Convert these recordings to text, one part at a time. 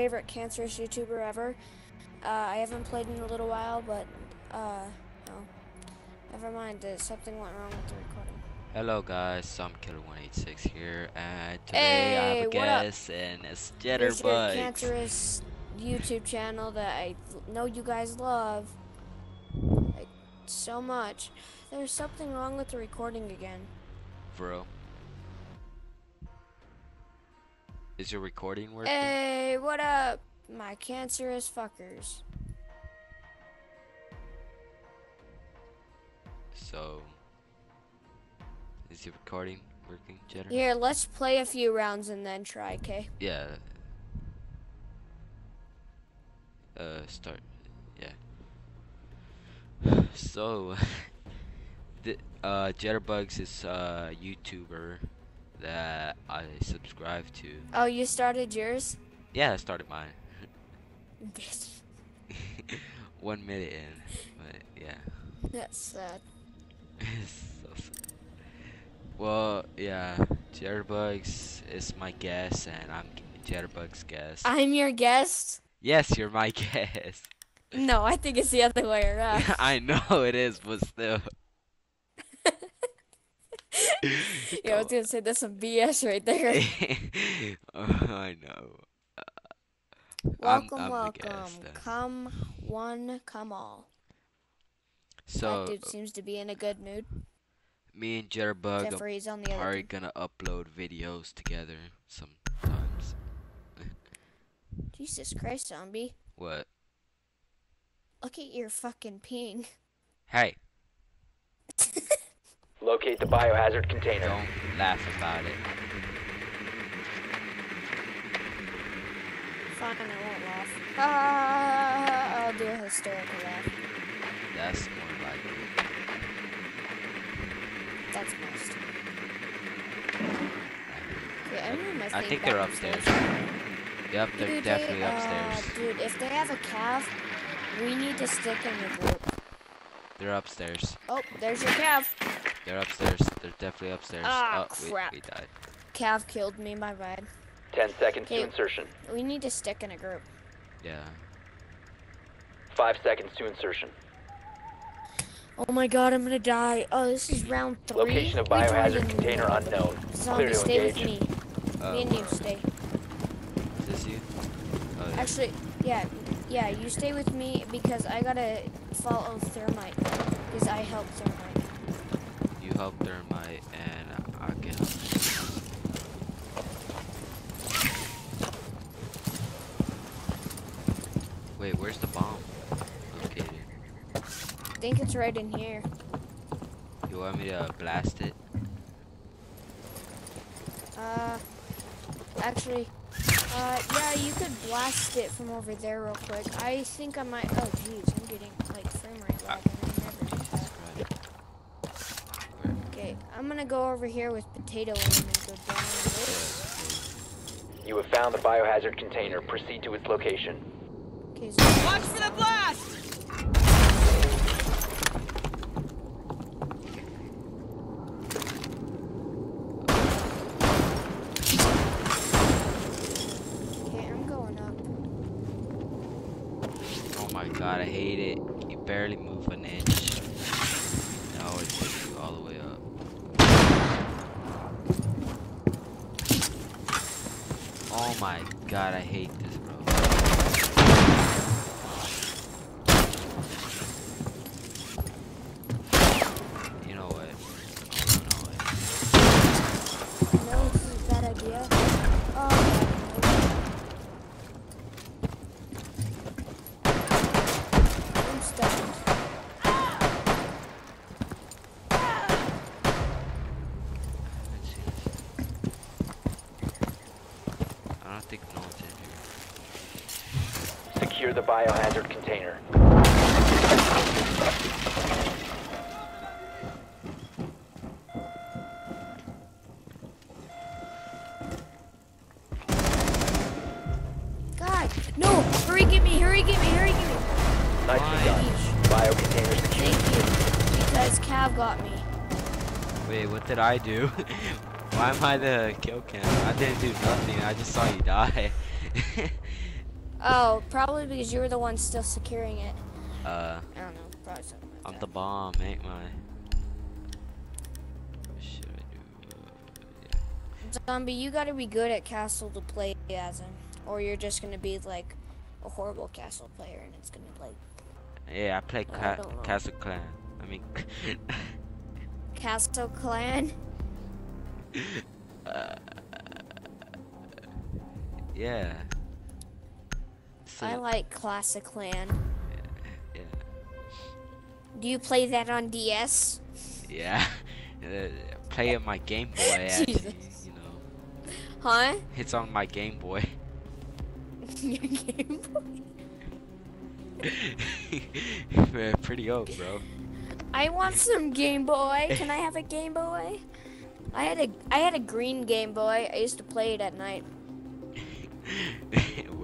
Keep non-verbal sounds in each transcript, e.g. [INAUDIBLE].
favorite cancerous YouTuber ever. Uh, I haven't played in a little while, but uh, no. Never mind. Uh, something went wrong with the recording. Hello guys, I'm Killer186 here, and today I have a guest, and it's Jitterbugs. cancerous YouTube channel that I know you guys love like so much. There's something wrong with the recording again. Bro. Is your recording working? Hey, what up, my cancerous fuckers? So, is your recording working, Jitter? Here, let's play a few rounds and then try, okay? Yeah. Uh, start. Yeah. [SIGHS] So, [LAUGHS] the, uh, Jitterbugs is a YouTuber that I subscribe to. Oh, you started yours? Yeah, I started mine. [LAUGHS] [LAUGHS] One minute in, but yeah. That's sad. [LAUGHS] so sad. Well, yeah, Jitterbugs is my guest, and I'm Jitterbugs' guest. I'm your guest? yes, you're my guest. No, I think it's the other way around. I know it is, but still. Yeah, I was gonna say that's some BS right there. oh, I know. Uh, I'm- Welcome, I'm welcome. Come one, come all. So, that dude seems to be in a good mood. me and Jitterbug Except on the other. are team. gonna upload videos together sometimes. [LAUGHS] Jesus Christ, zombie! What? Look at your fucking ping. Hey, [LAUGHS] Locate the biohazard container. don't laugh about it. Fine, I won't laugh. Ah, I'll do a hysterical laugh. That's more like it. That's most. Okay, I'm gonna I think they're upstairs. upstairs. Yep, they're Dude, definitely they, uh, upstairs. dude, if they have a Cav, we need to stick in the group. They're upstairs. Oh, there's your Cav. They're upstairs. They're definitely upstairs. Ah, oh, we- crap. We, died. Cav killed me, my bad. Ten seconds to insertion. We need to stick in a group. Yeah. Five seconds to insertion. Oh my god, I'm gonna die. Oh, this is round three. Location of We joined biohazard container unknown. Zombie, Clear to stay with me. Me and you stay. Is this you? Oh, yeah. Actually, yeah, yeah, you stay with me because I gotta follow Thermite. Because I help Thermite. Help Thermite and I can help. Wait, where's the bomb located? I think it's right in here. You want me to blast it? Uh, actually, uh, yeah, you could blast it from over there real quick. I think I might. Oh, jeez, I'm getting like frame rate lag, and I never do that. Right. Okay, I'm gonna go over here with potato aim and go down. You have found the biohazard container. Proceed to its location. Okay, so Watch for the blast! okay, I'm going up. Oh my god, I hate it. You barely move an inch. Now it takes you all the way up. Oh my god, I hate this, bro. You know what? You know what? No, this is a bad idea. Oh, I'm stunned. Let's see this. I don't think no one's in here. Secure the biohazard container. God, no! Hurry, get me! Hurry, get me! Hurry, get me! Nicely Fine. done. Bio container secured. Thank you, because Cav got me. Wait, what did I do? [LAUGHS] Why am I the kill cam? I didn't do nothing. I just saw you die. [LAUGHS] Probably because you were the one still securing it. Uh, I don't know. Probably something like I'm that. the bomb, ain't my. What should I do? Yeah. Zombie, you gotta be good at castle to play as him, or you're just gonna be like a horrible castle player, and it's gonna like Yeah, I play ca- don't. Castle Clan. I mean, [LAUGHS] Castle Clan. uh, yeah. So, I like Classic Clan. yeah, Do you play that on DS? yeah. [LAUGHS] Uh, play on my Game Boy. [LAUGHS] Actually, you know, Huh? it's on my Game Boy. [LAUGHS] Your Game Boy? Pretty old, bro. I want some Game Boy. Can I have a Game Boy? I had a I had a green Game Boy. I used to play it at night.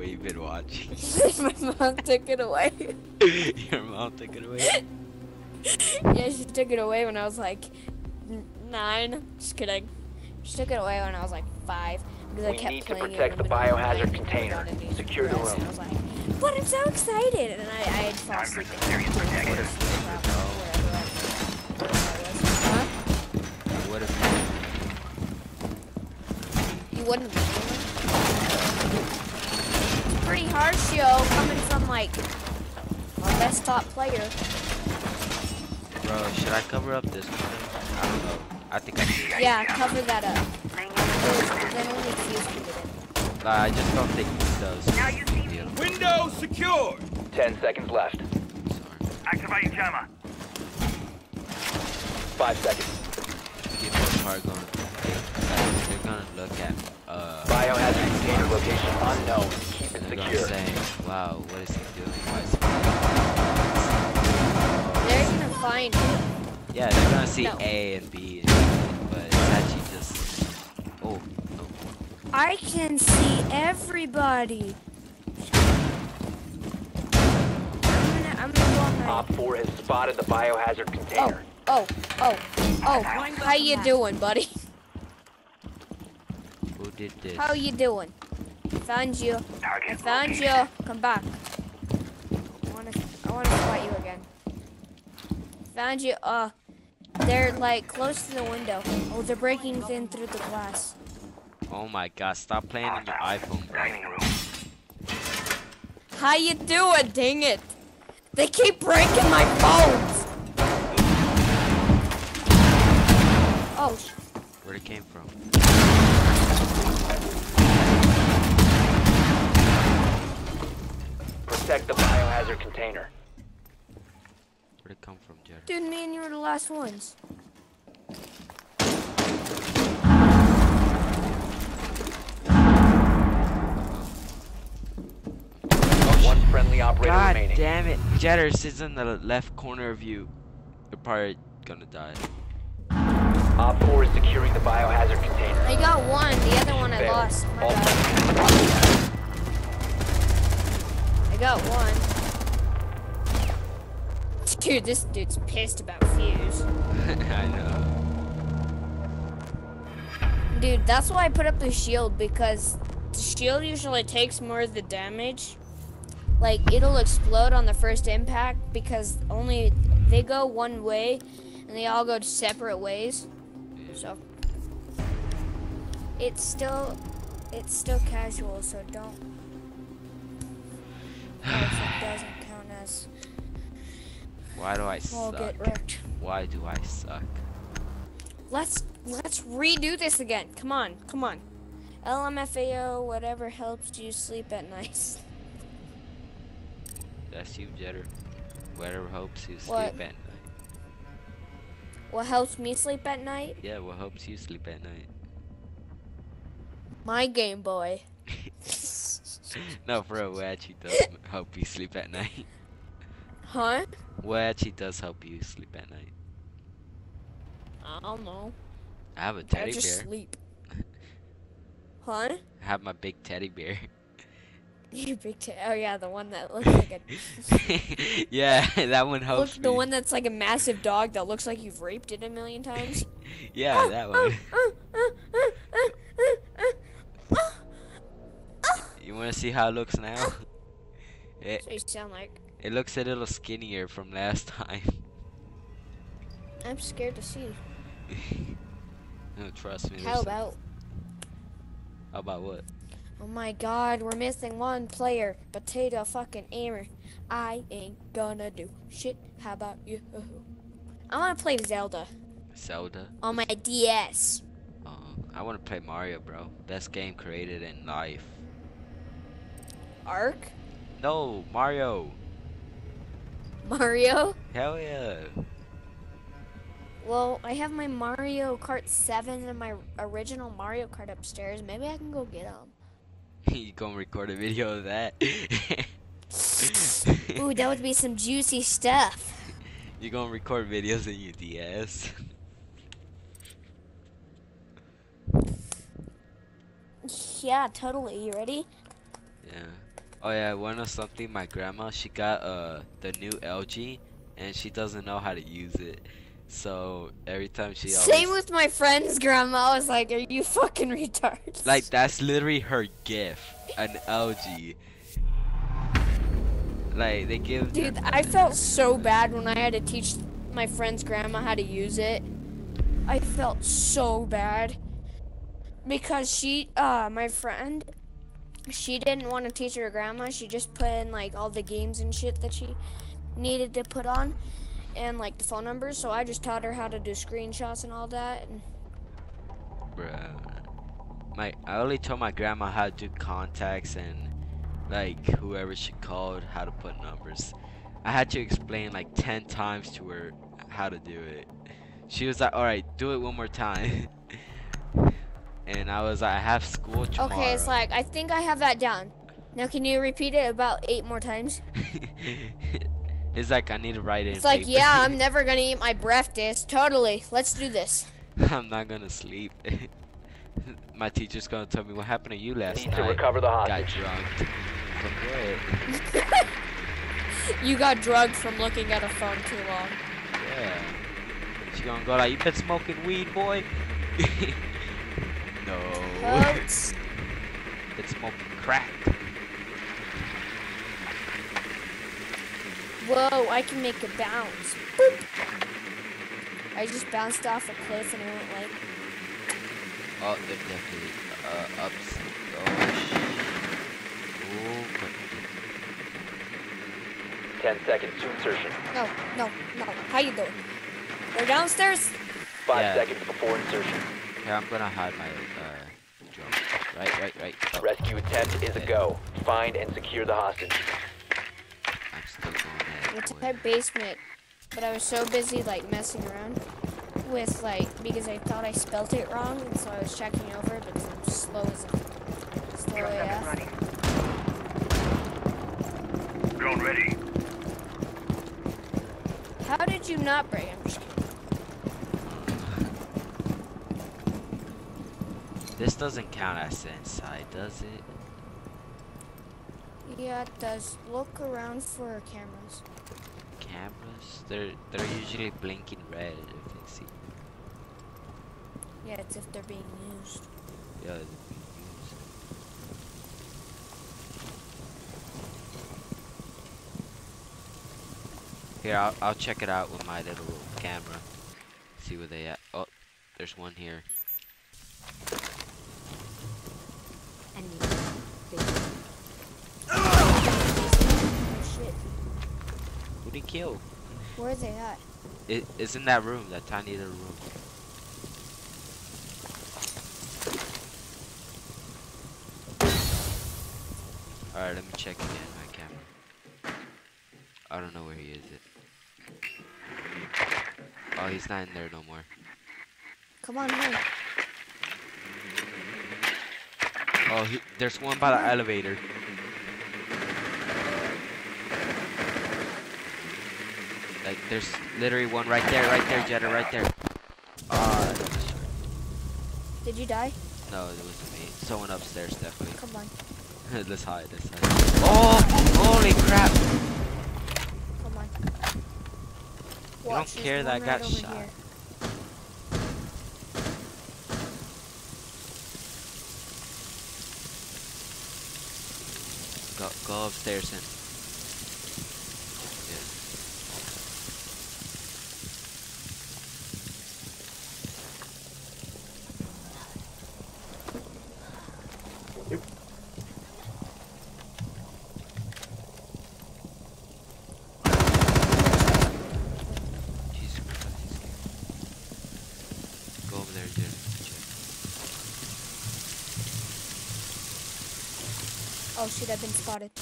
What you been watching? [LAUGHS] My mom took it away. Your mom took it away. [LAUGHS] yeah, she took it away when I was like nine. Just kidding. She took it away when I was like five because I We kept need to playing it protect in the middle of biohazard night and I container. Secure the room. I was like, but I'm so excited, and I, I had fall asleep. Huh? What if You wouldn't be gamer? It's pretty harsh, yo, coming from like our best top player. Bro, should I cover up this corner? I don't know. I think I should. Yeah, cover that up. Then only Fuse can get in. Nah, I just don't think he does. Now you see deal. Window secured. Ten seconds left. Sorry. Activating jammer. Five seconds. Keep the car going. They're gonna look at uh Biohazard container location unknown. Keep it they're gonna secure. say, wow, what is he doing? Why is he They're gonna find it. Yeah, they're gonna see No. A and B, and everything, but it's actually just oh no. I can see everybody. I'm gonna, I'm gonna go on my. Op 4 has spotted the biohazard container. Oh, container. oh, oh, oh. How you doing, buddy? [LAUGHS] Who did this? How you doing? Found you. I found you. Come back. I wanna, I wanna fight you again. Found you. Uh, they're like close to the window. Oh, they're breaking in through the glass. Oh my god, stop playing on your iPhone, bro. How you doing? Dang it! They keep breaking my phones. Oh, Where'd it came from? Protect the biohazard container. Where'd it come from, Jared? dude, me and you were the last ones. One friendly operator God remaining. damn it. Jetter sits in the left corner of you. You're probably gonna die. Op 4 is securing the biohazard container. I got one. The other one I Failed. lost. My All bad. friendly- I got one. Dude, this dude's pissed about Fuse. [LAUGHS] I know. Dude, that's why I put up the shield because the shield usually takes more of the damage. Like it'll explode on the first impact because only they go one way and they all go separate ways. So it's still it's still casual, so don't [SIGHS] Doesn't count as Why do I all suck? get wrecked. Why do I suck? Let's let's redo this again. Come on, come on. LMFAO, whatever helps you sleep at night. [LAUGHS] That's you, Jetter. Whatever helps you sleep What? at night. What helps me sleep at night? Yeah, what helps you sleep at night? My Game Boy. [LAUGHS] no, for real, what actually does help you sleep at night? Huh? What actually does help you sleep at night? I don't know. I have a teddy I just bear. sleep. Huh? I have my big teddy bear. Your big teddy. Oh yeah, the one that looks like a yeah, that one look, helps the one that's like a massive dog that looks like you've raped it a million times. yeah, that one. You want to see how it looks now? [LAUGHS] It, That's what you sound like. it looks a little skinnier from last time. [LAUGHS] I'm scared to see. no, trust me. How about? How about what? Oh my God, we're missing one player. Potato fucking aimer. I ain't gonna do shit. How about you? I wanna play Zelda Zelda? on my DS. Uh, I want to play Mario, bro. Best game created in life. Ark? No, Mario. Mario? Hell yeah. Well, I have my Mario Kart 7 and my original Mario Kart upstairs. Maybe I can go get them. [LAUGHS] you gonna record a video of that? [LAUGHS] Ooh, that would be some juicy stuff. [LAUGHS] you gonna record videos in your DS? Yeah, totally. You ready? yeah. Oh yeah, wanna something? My grandma, she got uh the new LG, and she doesn't know how to use it. So every time she always Same with my friend's grandma. I was like, are you fucking retards? like that's literally her gift, an LG. Like they give Dude, I felt so bad when I had to teach my friend's grandma how to use it. I felt so bad because she, uh, my friend, she didn't want to teach her grandma. She just put in like all the games and shit that she needed to put on, and like the phone numbers. So I just taught her how to do screenshots and all that. And Bruh. My I only told my grandma how to do contacts and like whoever she called how to put numbers. I had to explain like ten times to her how to do it. She was like, "All right, do it one more time." [LAUGHS] and I was like, "I have school tomorrow." okay, it's like I think I have that down. Now can you repeat it about eight more times? [LAUGHS] it's like I need to write it. in It's like, paper. yeah, I'm [LAUGHS] never gonna eat my breakfast. Totally. Let's do this. [LAUGHS] I'm not gonna sleep. my teacher's gonna tell me what happened to you last night. Need to night. recover the Got hostage. drunk. From what? You got drugged from looking at a phone too long. Yeah. She gonna go like, you been smoking weed, boy? No. Folks, [LAUGHS] Been smoking crack. whoa, I can make a bounce. Boop. I just bounced off a cliff and I went like, Oh, they're definitely uh, ups. Oh, sh- oh, my- Ten seconds to insertion. no, no, no. How you doing? They're downstairs. Five Yeah. seconds before insertion. Here, I'm gonna hide my uh, drone. Right, right, right. Oh, Rescue attempt is a go. Find and secure the hostage. I'm still going at We it, boy. type basement, but I was so busy like messing around with like because I thought I spelt it wrong, and so I was checking over, but I'm slow as a slow AF. Drone ready. How did you not break? I'm just kidding. This doesn't count as inside, does it? Yeah, it does. Look around for cameras. Cameras? They're they're usually blinking red if they see. Yeah, it's if they're being used. Yeah, they're being used. Here, I'll, I'll check it out with my little camera. See where they at. Oh, there's one here. Oh shit. Who'd he kill? Where are they at? It, it's in that room, that tiny little room. Alright, let me check again my camera. I don't know where he is it. Oh, he's not in there no more. Come on, here. Oh, he, there's one by the elevator. Like, there's literally one right there, right there, Jetta, right there. Short. Did you die? No, it wasn't me. Someone upstairs, definitely. Come on. [LAUGHS] let's hide, let's hide. Oh, holy crap! Come on. don't Watch, there's care that I got shot. here. Go, go upstairs and Oh shit, I've been spotted.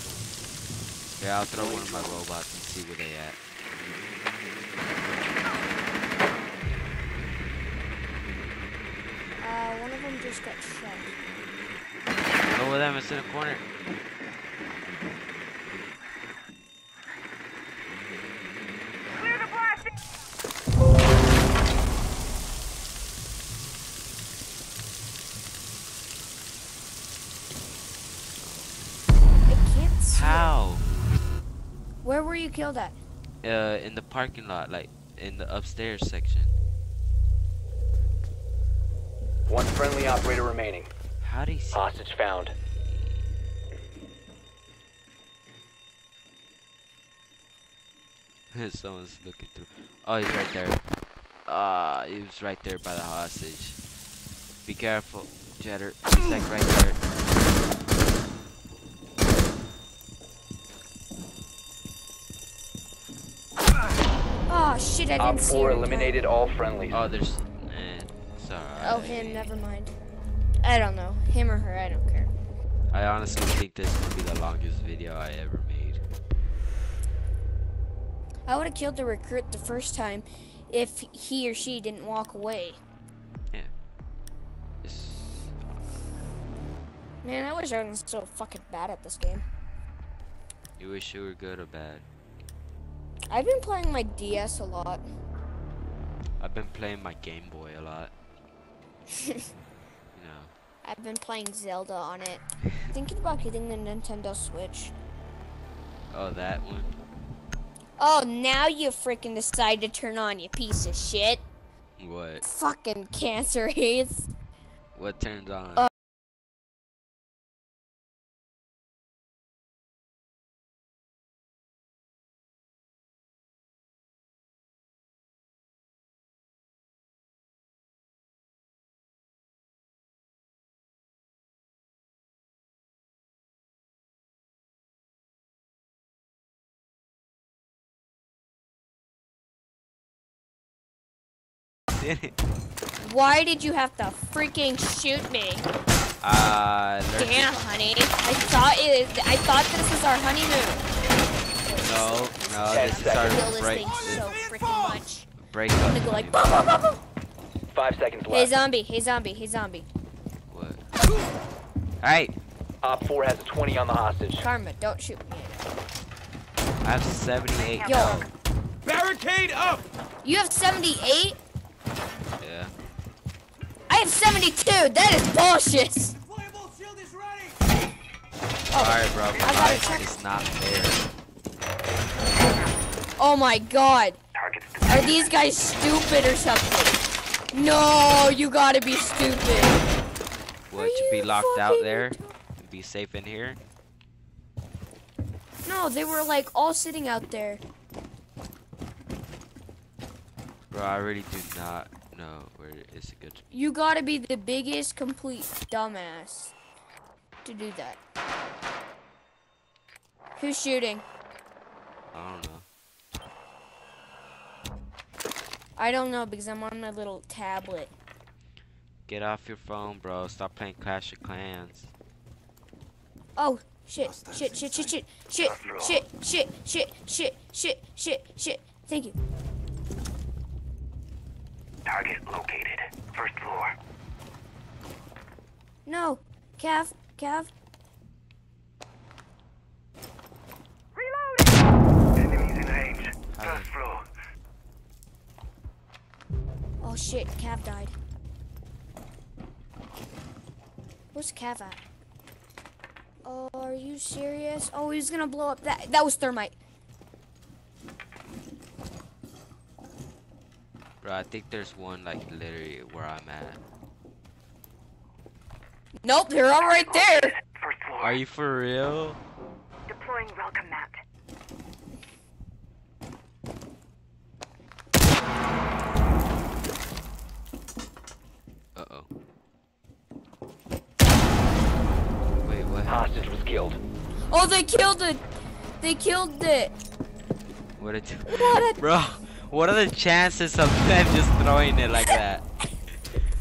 Yeah, I'll throw one of my robots and see where they at. Uh, one of them just got shot. Over them, it's in a corner. Killed at? Uh, in the parking lot, like in the upstairs section. One friendly operator remaining. How do you see? Hostage found. [LAUGHS] Someone's looking through. Oh, he's right there. Ah, he was right there by the hostage. Be careful, Jetter. He's like right there. Oh shit, I Op didn't see 4 him. eliminated all friendlies. Oh, there's. Eh, sorry. Oh, him. Never mind. I don't know. Him or her. I don't care. I honestly think this will be the longest video I ever made. I would have killed the recruit the first time if he or she didn't walk away. It's, Man, I wish I wasn't so fucking bad at this game. you wish you were good or bad? I've been playing my DS a lot. I've been playing my Game Boy a lot. [LAUGHS] You know. I've been playing Zelda on it. Thinking about getting the Nintendo Switch. Oh, that one. Oh, now you freaking decide to turn on, you piece of shit. What? Fucking cancer haze. What turns on? Uh, Did it? Why did you have to freaking shoot me? Uh, Damn, honey. I thought it. I thought this was our honeymoon. No, no, this is our seconds. Kill this break. thing so freaking much. break I'm gonna go like. "Bah, bah, bah, bah." Five seconds left. Hey left. zombie. Hey zombie. Hey zombie. What? Hey, Op 4 has a 20 on the hostage. Karma, don't shoot me. I have 78. Yo, Barricade up! you have 78. Yeah. Have 72. That is bullshit. Deployable shield is ready! Alright, bro. Oh, Life is not fair. Oh my god. Are these guys stupid or something? No, you gotta be stupid. What, Are to be locked out there? And be safe in here? No, they were like all sitting out there. Bro, I really do not know where is a good. You gotta be the biggest complete dumbass to do that. Who's shooting? I don't know. I don't know because I'm on my little tablet. Get off your phone, bro. Stop playing Clash of Clans. Oh, shit, shit, shit, shit, shit, shit, shit, shit, shit, shit, shit, shit, shit. Thank you. Target located. First floor. No, Cav, Cav. Reloading! Enemies in range. First floor. Oh shit, Cav died. Where's Cav at? Oh, are you serious? Oh, he's gonna blow up that. That was thermite. Bro, I think there's one like literally where I'm at. Nope, they're all right there. Are you for real? Deploying welcome mat. Uh oh. Wait, what? Hostage was killed. Oh, they killed it. They killed it. What did you? What a- [LAUGHS] Bro, what are the chances of [LAUGHS] them just throwing it like that?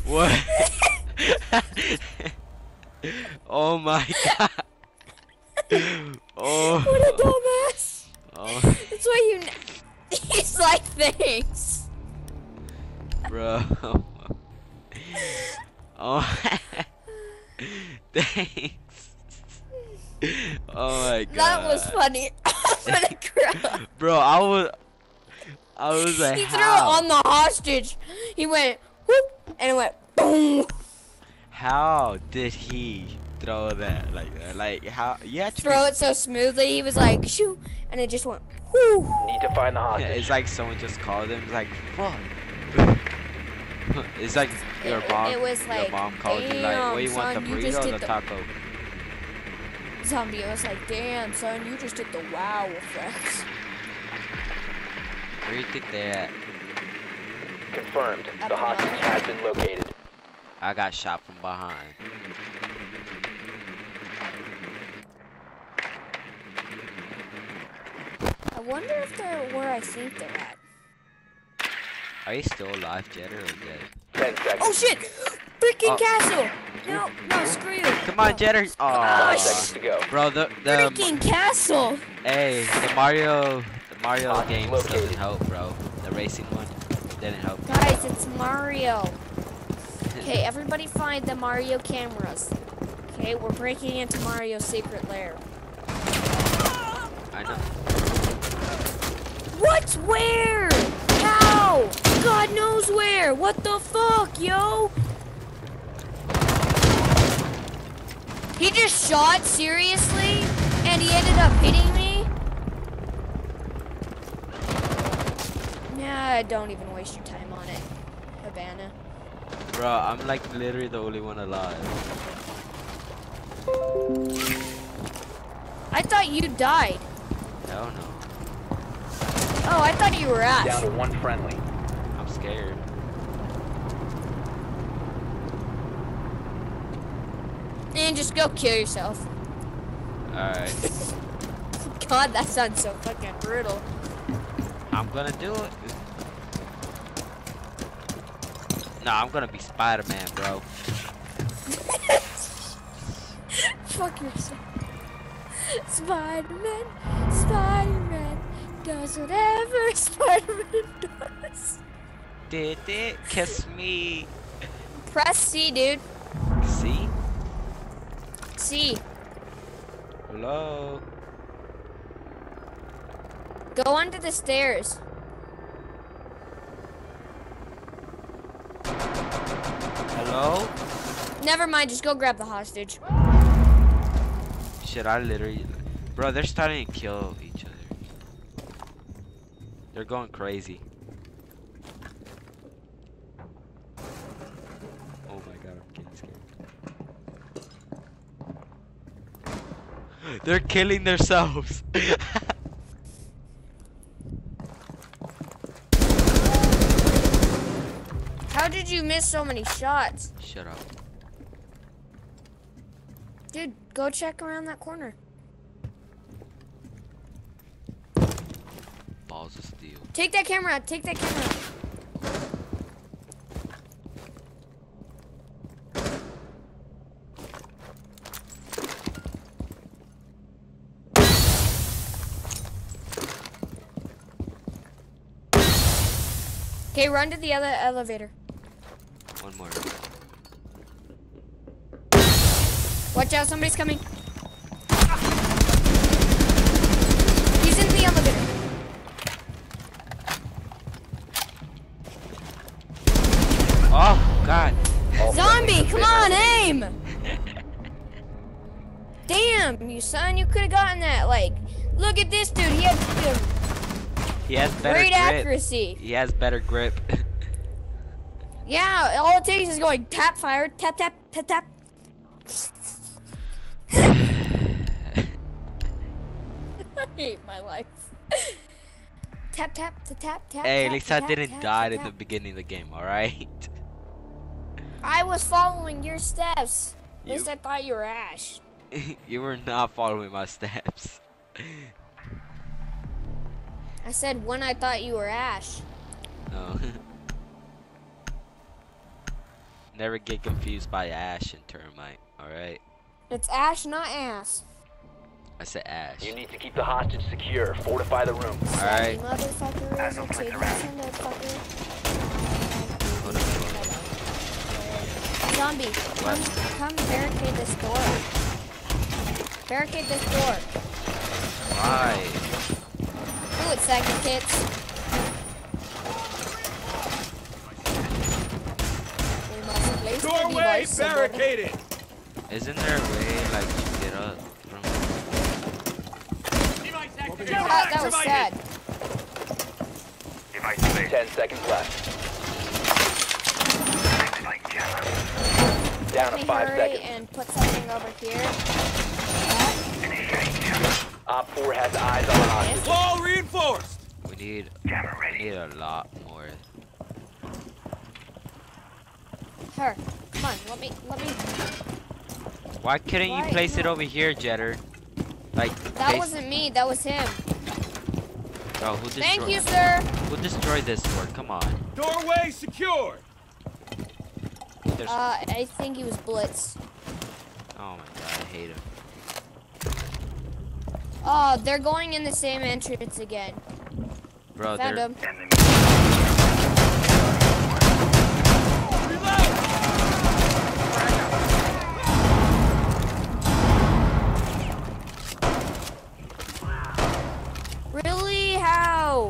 What? [LAUGHS] oh my god. [LAUGHS] Oh. What a dumbass. Oh, That's why you. He's like, oh. thanks. bro. Oh. Thanks. Oh my god. That was funny. I'm gonna cry. Bro, I was. I was like, He threw it on the hostage. He went whoop and it went boom. How did he throw that like that? Like how? You had to be- Throw it so smoothly. He was like shoo, and it just went whoo. Need to find the Yeah, hostage. it's like someone just called him. [LAUGHS] It's like fuck. it's like your It- mom. it was like, your like, mom called you like, what do you "Damn, want, son, the you just burrito or did the the- taco? Zombie was like, damn son, you just did the wow effects. Where do you think they're at? Confirmed. The hostage has been located. I got shot from behind. I wonder if they're where I think they're at. Are you still alive, Jetter, or dead? Ten seconds. Oh shit! Freaking Oh. castle! No, no, screw you. Come on, No. Jetter. Five Oh, seconds to go. bro, the the Freaking castle! hey, the Mario, the Mario Hostage games located. doesn't help, bro. The racing one didn't help. Guys, it's Mario. [LAUGHS] Okay, everybody find the Mario cameras. Okay, we're breaking into Mario's secret lair. I know. What? Where? How? God knows where. What the fuck, yo? He just shot seriously, and he ended up hitting me. Nah, don't even waste your time on it, Havana. Bro, I'm like literally the only one alive. I thought you died. Hell no. Oh, I thought you were out. Down Ash. to one friendly. I'm scared. And just go kill yourself. Alright. [LAUGHS] God, that sounds so fucking brutal. I'm gonna do it. Nah, I'm gonna be Spider-Man, bro. Fuck yourself. Spider-Man, Spider-Man does whatever [LAUGHS] Spider-Man does. Did it kiss me? Press C, dude. C? C. Hello? Go under the stairs. Hello? Never mind, just go grab the hostage. Shit, I literally... Bro, they're starting to kill each other. They're going crazy. Oh my god, I'm getting scared. [GASPS] They're killing themselves. [LAUGHS] How did you miss so many shots? Shut up. Dude, go check around that corner. Balls of steel. Take that camera out. Take that camera out. Okay, run to the other elevator. One more. Watch out, somebody's coming. He's in the elevator. Oh, God. All Zombie, come on, aim! Damn, you son, you could have gotten that. Like, look at this dude. He had He has better great grip. accuracy. He has better grip. [LAUGHS] Yeah, all it takes is going tap fire, tap tap tap tap. [LAUGHS] I hate my life. tap tap tap tap tap. hey, at tap, least I didn't tap, die tap, in the beginning of the game, alright? [LAUGHS] I was following your steps. At least I thought you were Ash. [LAUGHS] you were not following my steps. I said when I thought you were Ash. No. Oh. Never get confused by Ash and Thermite, alright? It's Ash, not ass. I said Ash. You need to keep the hostage secure. Fortify the room. Alright. Motherfucker, Asshole take plays this motherfucker. Hold on, Zombie, come, come barricade this door. Barricade this door. Why? Do it, second kids. We must place the Doorway device so that- barricaded. Isn't there a way like to get up from? Ah, that was sad. Ten seconds left. Activate jammer. Down Let to me five hurry seconds. and put something over here. That. Initiate. Op 4 has eyes on the hostage. Wall reinforced. We need we need a lot more. Her. Come on, let me, let me. Why couldn't Why- you place it over here, Jetter? Like That place- wasn't me, that was him. Oh, who destroyed? Thank you, sir. Who destroyed this door? Come on. Doorway secured. There's, Uh, I think he was Blitz. oh my god, I hate him. Oh, they're going in the same entrance again. Bro, Found they're him. How?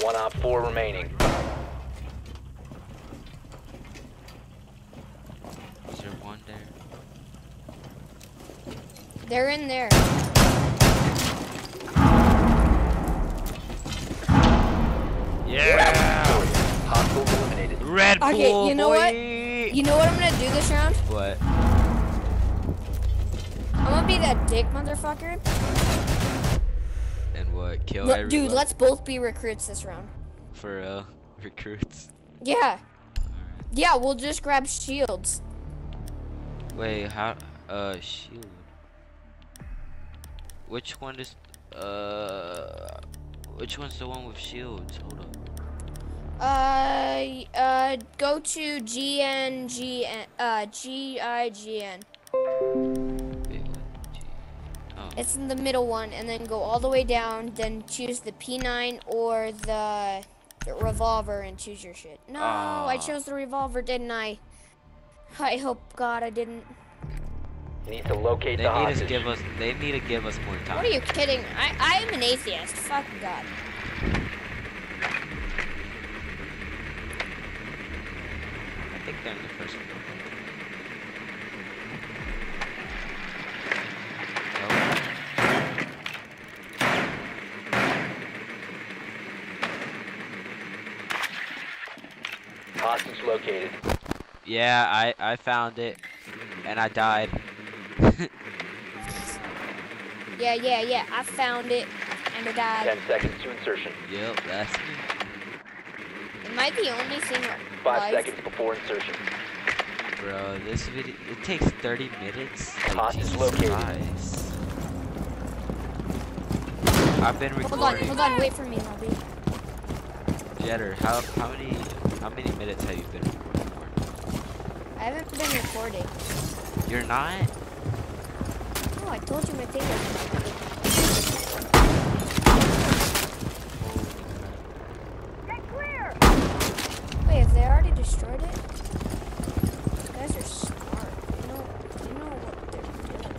One Op 4 remaining. is there one there? They're in there. Yeah. Hostiles eliminated. Red Bull. Okay, you know what? You know what I'm gonna do this round? What? Be that dick motherfucker. And what? Kill everyone? dude, let's both be recruits this round. for uh [LAUGHS] recruits. Yeah. Yeah, we'll just grab shields. Wait, how? Uh, shield. Which one is? Uh, which one's the one with shields? Hold up. Uh, uh, go to GNGN, uh, GIGN. It's in the middle one, and then go all the way down. Then choose the P9 or the, the revolver and choose your shit. No, I Ah. chose the revolver, didn't I? I hope God I didn't. You need to locate they the need hostage. to give us. They need to give us more time. What are you kidding? I I am an atheist. Fuck God. I think they're in the first one. Nope. Hostage located. Yeah, I I found it, and I died. [LAUGHS] Yeah, yeah, yeah. I found it, and I died. Ten seconds to insertion. yep, that's me. Am I the only thing Five alive? seconds before insertion. Bro, this video it takes 30 minutes. Like, Hostage Jesus located. Christ. I've been Hold on, hold on. Wait for me, Lobby. Jetter, how how many how many minutes have you been recording? I haven't been recording. You're not? Oh, I told you my thing was. Wait, have they already destroyed it? These guys are smart. They know, they know what they're doing.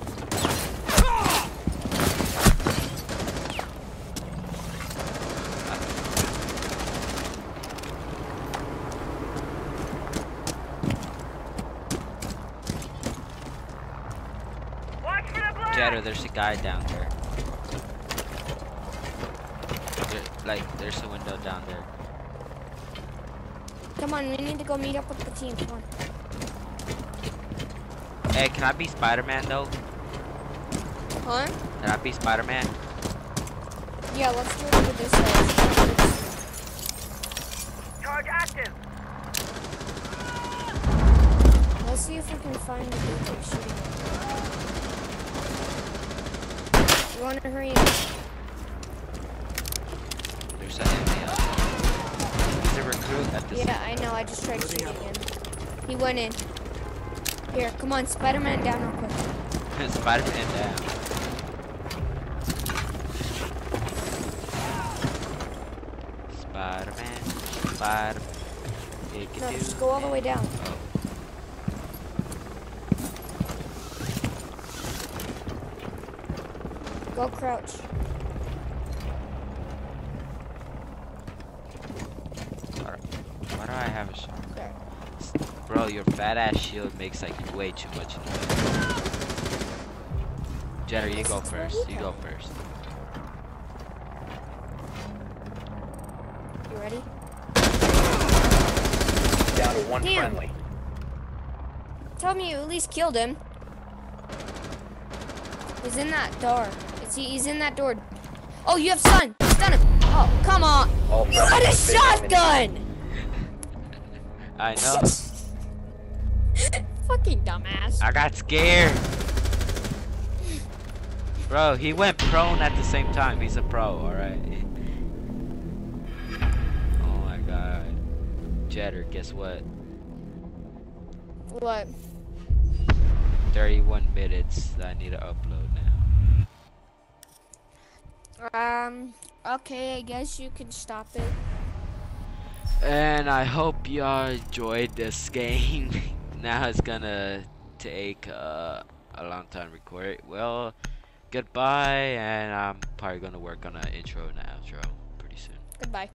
Watch for the blast! Jetter, there's a guy down there. There- like, there's a window down there. Come on, we need to go meet up with the team. Come on. Hey, can I be Spider-Man though? Huh? Can I be Spider-Man? Yeah, let's do it over this way. Charge active! Let's see if we can find the dude that's shooting. Hurry up? There's an enemy out there. He's a recruit at this. Yeah, I know. I just tried shooting him. He went in. Here, come on, Spider-Man down real quick. Spider-Man down. Spider-Man, Spider-Man. No, just go all the way down. Go crouch. Why why do I have a shot? There. Bro, your fat ass shield makes like way too much noise. Jetter, you go first. you You go. go first. You ready? Down to one Damn. friendly. Tell me you at least killed him. He's in that door. Is he? He's in that door. Oh, you have stun. Stun him. Oh, come on. All You had a friendlies have been eliminated. shotgun. I know. [LAUGHS] Fucking dumbass. I got scared. Bro, he went prone at the same time. He's a pro, alright? Oh my god. Jetter, guess what? What? 31 minutes that I need to upload now. Um. Okay, I guess you can stop it. And I hope y'all enjoyed this [LAUGHS] game. now it's gonna take uh, a long time to record. Well, goodbye, and I'm probably gonna work on an intro and outro pretty soon. Goodbye.